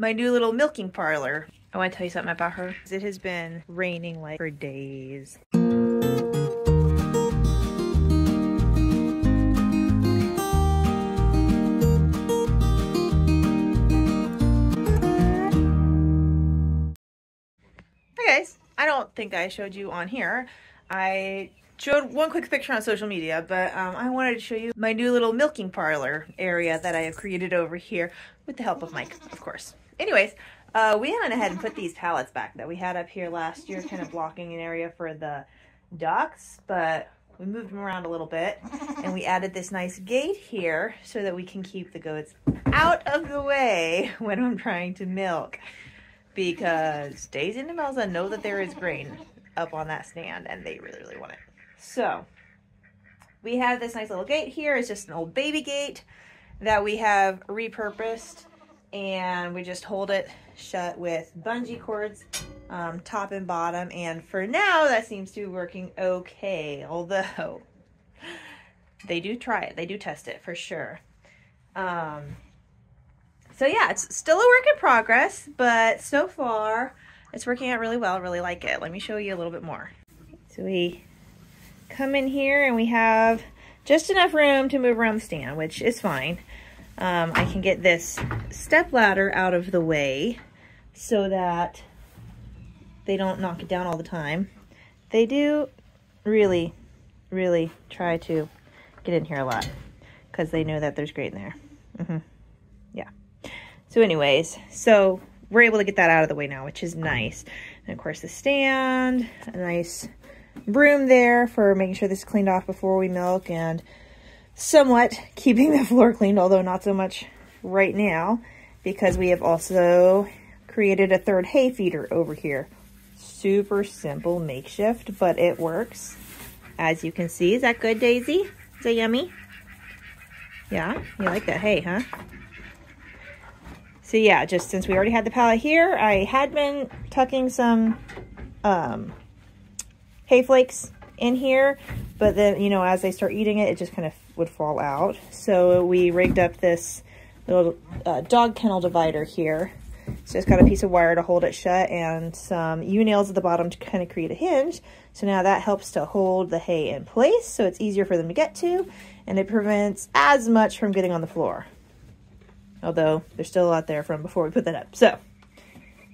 my new little milking parlor. I want to tell you something about her. It has been raining like for days. Hi guys, I don't think I showed you on here. I showed one quick picture on social media, but um, I wanted to show you my new little milking parlor area that I have created over here with the help of Mike, of course. Anyways, uh, we went ahead and put these pallets back that we had up here last year, kind of blocking an area for the ducks, but we moved them around a little bit and we added this nice gate here so that we can keep the goats out of the way when I'm trying to milk because Daisy and Melza know that there is grain up on that stand and they really, really want it. So we have this nice little gate here. It's just an old baby gate that we have repurposed and we just hold it shut with bungee cords um, top and bottom. And for now that seems to be working okay although they do try it. They do test it for sure. Um, so yeah it's still a work in progress but so far it's working out really well. I really like it. Let me show you a little bit more. So we come in here and we have just enough room to move around the stand which is fine um, I can get this step ladder out of the way so that they don't knock it down all the time. They do really, really try to get in here a lot because they know that there's great in there. Mm -hmm. Yeah. So anyways, so we're able to get that out of the way now, which is nice. And of course the stand, a nice broom there for making sure this is cleaned off before we milk and somewhat keeping the floor cleaned, although not so much right now because we have also created a third hay feeder over here. Super simple makeshift, but it works. As you can see, is that good, Daisy? Is that yummy? Yeah, you like that hay, huh? So yeah, just since we already had the pallet here, I had been tucking some um, hay flakes in here, but then, you know, as they start eating it, it just kind of would fall out. So we rigged up this little uh, dog kennel divider here so it's got a piece of wire to hold it shut and some U-nails at the bottom to kind of create a hinge. So now that helps to hold the hay in place so it's easier for them to get to and it prevents as much from getting on the floor. Although there's still a lot there from before we put that up. So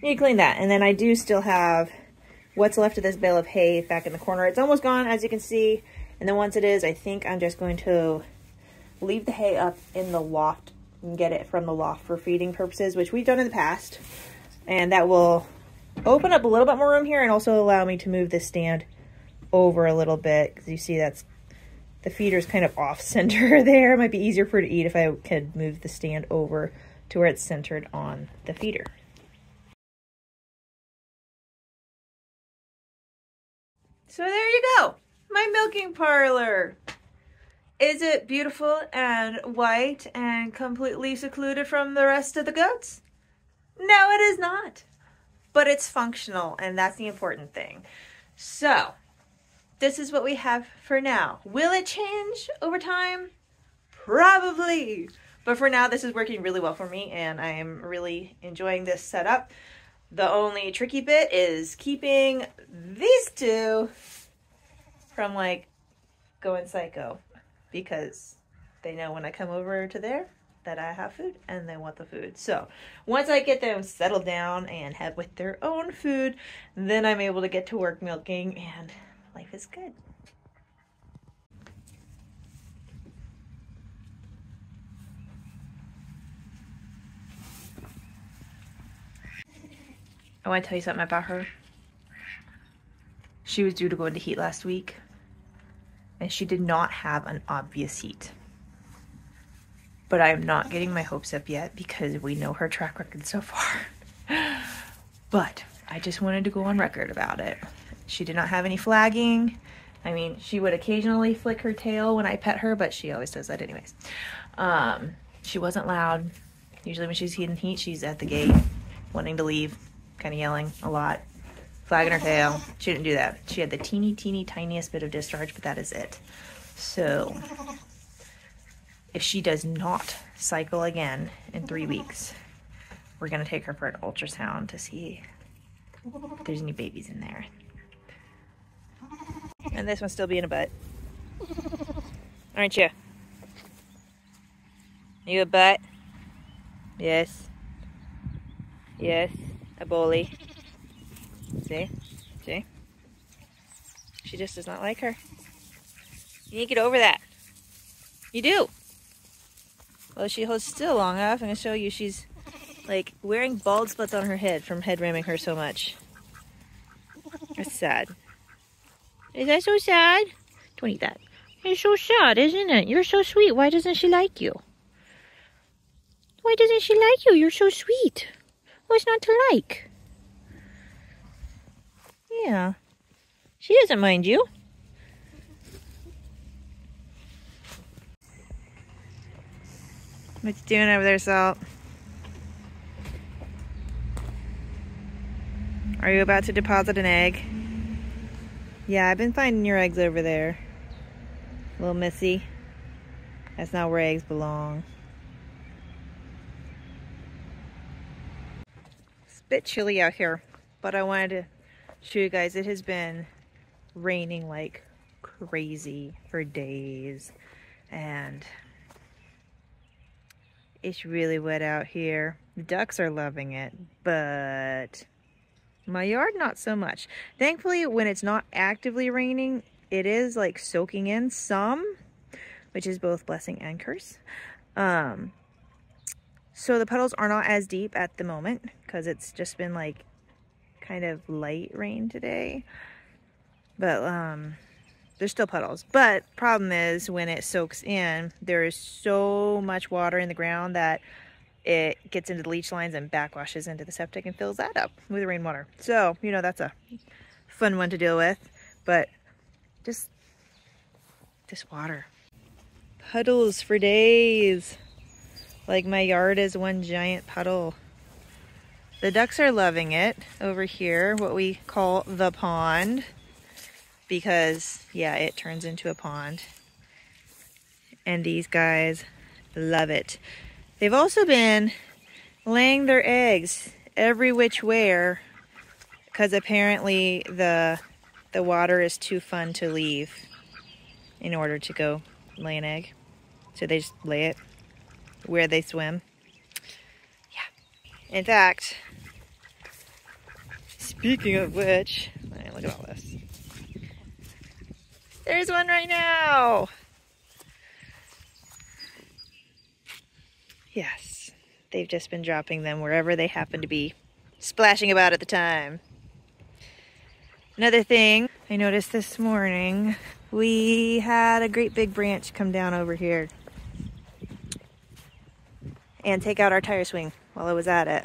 need to clean that. And then I do still have what's left of this bale of hay back in the corner. It's almost gone as you can see. And then once it is, I think I'm just going to leave the hay up in the loft and get it from the loft for feeding purposes, which we've done in the past. And that will open up a little bit more room here and also allow me to move this stand over a little bit because you see that's the feeder's kind of off center there. It might be easier for it to eat if I could move the stand over to where it's centered on the feeder. So there you go, my milking parlor. Is it beautiful and white and completely secluded from the rest of the goats? No, it is not. But it's functional, and that's the important thing. So, this is what we have for now. Will it change over time? Probably. But for now, this is working really well for me, and I am really enjoying this setup. The only tricky bit is keeping these two from, like, going psycho because they know when I come over to there that I have food and they want the food. So once I get them settled down and have with their own food, then I'm able to get to work milking and life is good. I want to tell you something about her. She was due to go into heat last week and she did not have an obvious heat. But I am not getting my hopes up yet because we know her track record so far. but I just wanted to go on record about it. She did not have any flagging. I mean, she would occasionally flick her tail when I pet her, but she always does that anyways. Um, she wasn't loud. Usually when she's in heat, she's at the gate, wanting to leave, kind of yelling a lot flagging her tail. She didn't do that. She had the teeny, teeny, tiniest bit of discharge, but that is it. So, if she does not cycle again in three weeks, we're gonna take her for an ultrasound to see if there's any babies in there. And this one's still being a butt. Aren't you? You a butt? Yes. Yes. A bully. See? See? She just does not like her. You need to get over that. You do. Well, she holds still long enough. I'm going to show you she's like wearing bald spots on her head from head ramming her so much. That's sad. Is that so sad? Don't eat that. It's so sad, isn't it? You're so sweet. Why doesn't she like you? Why doesn't she like you? You're so sweet. What's not to like? Yeah. She doesn't mind you. What you doing over there, Salt? Are you about to deposit an egg? Yeah, I've been finding your eggs over there. Little Missy. That's not where eggs belong. It's a bit chilly out here, but I wanted to show you guys it has been raining like crazy for days and it's really wet out here. The ducks are loving it, but my yard not so much. Thankfully, when it's not actively raining, it is like soaking in some, which is both blessing and curse. Um, so the puddles are not as deep at the moment because it's just been like kind of light rain today. But um, there's still puddles. But problem is when it soaks in, there is so much water in the ground that it gets into the leach lines and backwashes into the septic and fills that up with the rainwater. So, you know, that's a fun one to deal with. But just, this water. Puddles for days. Like my yard is one giant puddle. The ducks are loving it over here, what we call the pond, because yeah, it turns into a pond. And these guys love it. They've also been laying their eggs every which way because apparently the the water is too fun to leave in order to go lay an egg. So they just lay it where they swim. Yeah. In fact, speaking of which, look at all this. There's one right now. Yes, they've just been dropping them wherever they happen to be splashing about at the time. Another thing I noticed this morning, we had a great big branch come down over here and take out our tire swing while I was at it.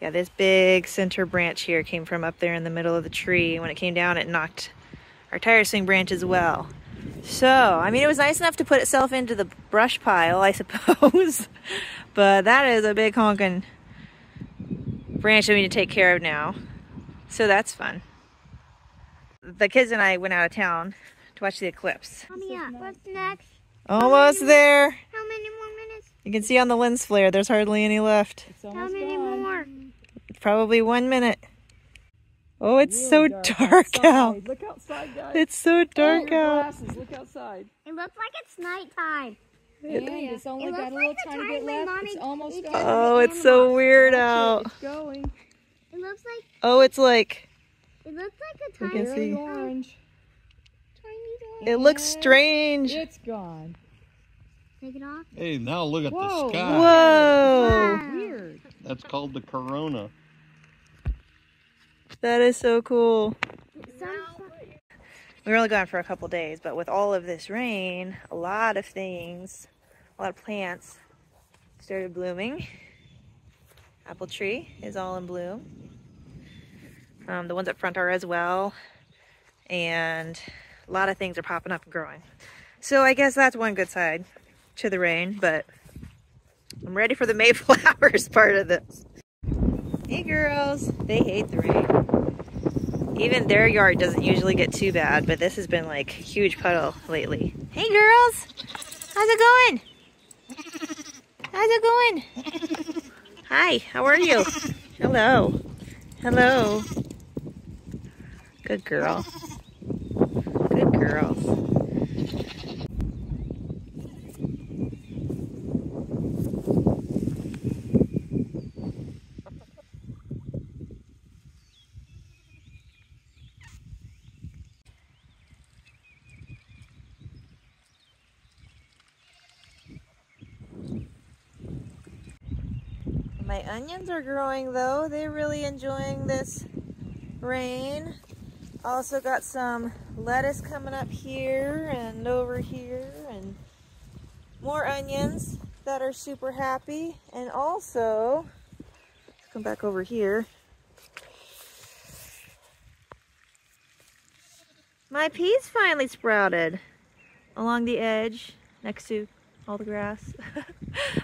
Yeah, this big center branch here came from up there in the middle of the tree. When it came down, it knocked our tire swing branch as well. So, I mean, it was nice enough to put itself into the brush pile, I suppose. but that is a big honking branch that we need to take care of now. So that's fun. The kids and I went out of town to watch the eclipse. What's next? Almost there. You can see on the lens flare, there's hardly any left. How many gone. more? Probably one minute. Oh, it's really so dark, dark out. Look outside, guys. It's so oh, dark oh, out. Glasses. Look outside. It looks like it's nighttime. And yeah, it's only it got a little like tiny bit left. It's almost gone. Oh, it's so weird Watch out. It. It's going. It looks like. Oh, it's like. It looks like a tiny. can see. orange. Tiny It looks strange. It's gone. Take it off. Hey, now look at Whoa. the sky. Whoa. Wow. Weird. That's called the corona. That is so cool. Some, We were only gone for a couple days, but with all of this rain, a lot of things, a lot of plants started blooming. Apple tree is all in bloom. Um, the ones up front are as well. And a lot of things are popping up and growing. So I guess that's one good side to the rain, but I'm ready for the Mayflowers part of this. Hey girls, they hate the rain. Even their yard doesn't usually get too bad, but this has been like huge puddle lately. Hey girls, how's it going? How's it going? Hi, how are you? Hello. Hello. Good girl. Good girls. My onions are growing though. They're really enjoying this rain. Also got some lettuce coming up here and over here and more onions that are super happy. And also, let's come back over here. My peas finally sprouted along the edge next to all the grass.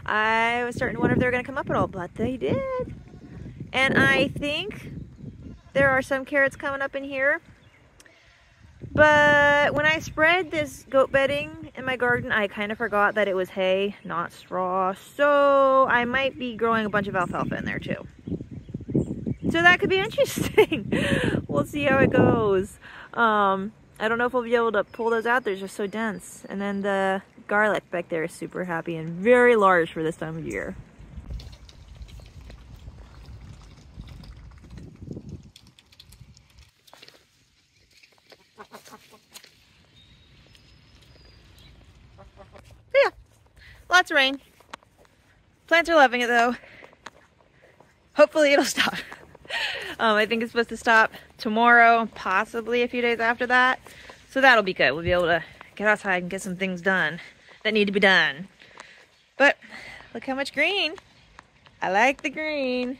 I was starting to wonder if they were going to come up at all, but they did. And I think there are some carrots coming up in here. But when I spread this goat bedding in my garden, I kind of forgot that it was hay, not straw. So I might be growing a bunch of alfalfa in there too. So that could be interesting. we'll see how it goes. Um, I don't know if we'll be able to pull those out. They're just so dense. And then the garlic back there is super happy and very large for this time of year. yeah, lots of rain. Plants are loving it though. Hopefully it'll stop. um, I think it's supposed to stop tomorrow, possibly a few days after that. So that'll be good. We'll be able to get outside and get some things done that need to be done. But look how much green. I like the green.